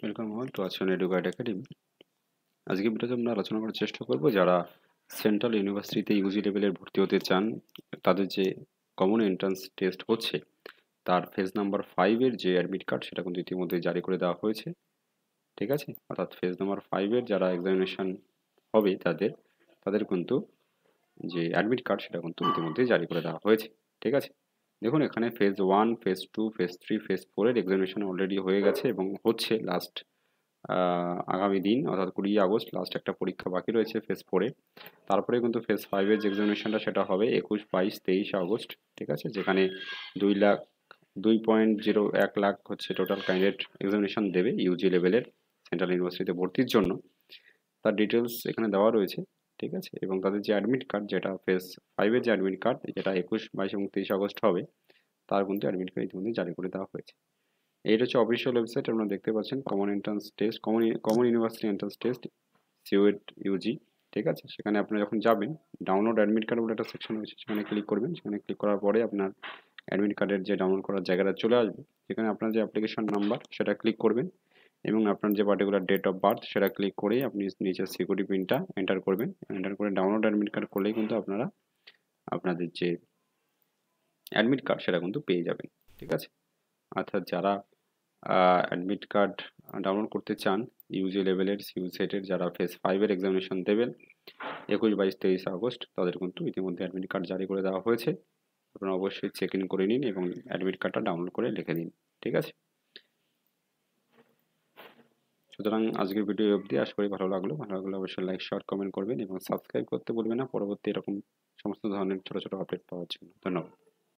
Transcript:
Welcome all to Acharan educate academy আজকে ভিডিওতে আমরা আলোচনা করার চেষ্টা করব। যারা সেন্ট্রাল ইউনিভার্সিটিতে ইউজি লেভেলের ভর্তি হতে চান, তাদের যে কমন এন্ট্রান্স টেস্ট হচ্ছে, তার ফেজ নাম্বার ফাইভের যে অ্যাডমিট কার্ড সেটা কিন্তু ইতিমধ্যে জারি করে দেওয়া হয়েছে। ঠিক আছে? অর্থাৎ ফেজ নাম্বার ফাইভের যারা এক্সামিনেশন হবে তাদের তাদের কিন্তু যে অ্যাডমিট কার্ড সেটা কিন্তু ইতিমধ্যে জারি করে দেওয়া হয়েছে। ঠিক আছে? দেখুন, এখানে phase one phase two phase three phase ফোরের এক্সামিনেশন অলরেডি হয়ে গেছে এবং হচ্ছে লাস্ট আগামী দিন, অর্থাৎ কুড়ি আগস্ট লাস্ট একটা পরীক্ষা বাকি রয়েছে ফেজ ফোরে তারপরে কিন্তু ফেজ ফাইভের যে এক্সামিনেশনটা সেটা হবে একুশ, বাইশ, তেইশ আগস্ট, ঠিক আছে? যেখানে দুই লাখ, দুই পয়েন্ট জিরো এক লাখ হচ্ছে টোটাল ক্যান্ডিডেট এক্সামিনেশন দেবে ইউজি লেভেলের সেন্ট্রাল ইউনিভার্সিটিতে ভর্তির জন্য। তার ডিটেলস এখানে দেওয়া রয়েছে। ঠিক আছে? এবং তাদের যে অ্যাডমিট কার্ড যেটা ফেস ফাইভের যে অ্যাডমিট কার্ড যেটা একুশ, বাইশ এবং তেইশ আগস্ট হবে, তার কিন্তু অ্যাডমিট কার্ড ইতিমধ্যে জারি করে দেওয়া হয়েছে। এইটা হচ্ছে অফিসিয়াল ওয়েবসাইট আপনারা দেখতে পাচ্ছেন common entrance test common common university entrance test CUET UG ঠিক আছে? সেখানে আপনারা যখন যাবেন ডাউনলোড অ্যাডমিট কার্ড বলে একটা সেকশন রয়েছে, সেখানে ক্লিক করবেন। সেখানে ক্লিক করার পরে আপনার অ্যাডমিট কার্ডের যে ডাউনলোড করার জায়গাটা চলে আসবে। সেখানে আপনার যে অ্যাপ্লিকেশন নাম্বার সেটা ক্লিক করবেন। এবং আপনার যে পার্টিকুলার ডেট অফ বার্থ সেটা ক্লিক করেই আপনি নিচের সিকিউরিটি পিনটা এন্টার করবেন। এন্টার করে ডাউনলোড অ্যাডমিট কার্ড করলেই কিন্তু আপনারা আপনাদের যে অ্যাডমিট কার্ড সেটা কিন্তু পেয়ে যাবেন, ঠিক আছে? অর্থাৎ যারা অ্যাডমিট কার্ড ডাউনলোড করতে চান ইউজি লেভেলের সিউ সেটের যারা ফেস ফাইভের এক্সামিনেশন দেবেন, একুশ, বাইশ, তেইশ আগস্ট, তাদের কিন্তু ইতিমধ্যে অ্যাডমিট কার্ড জারি করে দেওয়া হয়েছে। আপনারা অবশ্যই চেক ইন করে নিন এবং অ্যাডমিট কার্ডটা ডাউনলোড করে লিখে দিন ঠিক আছে? সুতরাং আজকের ভিডিও অবধি। আশা করি ভালো লাগল। ভালো লাগলে অবশ্যই লাইক শেয়ার কমেন্ট করবেন এবং সাবস্ক্রাইব করতে বলবেন না। পরবর্তী এরকম সমস্ত ধরনের ছোটো ছোটো আপডেট পাওয়ার জন্য। ধন্যবাদ।